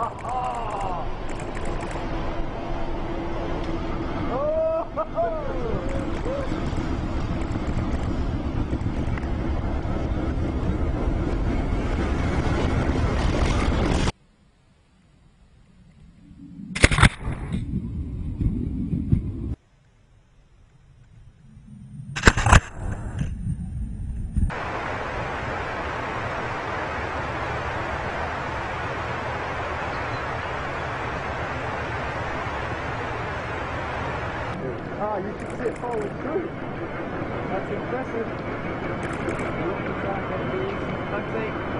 ha ha! Ah, you can see it falling through. That's impressive. The woods